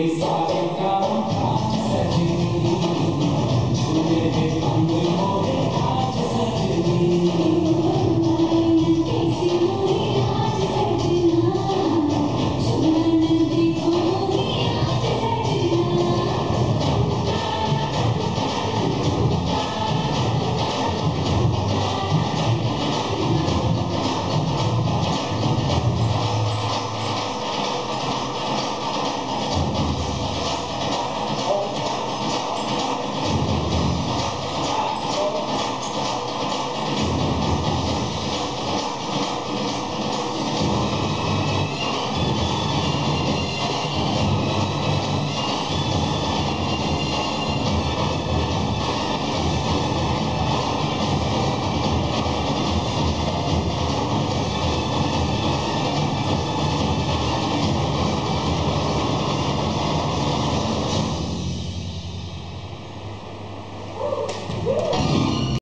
Inside.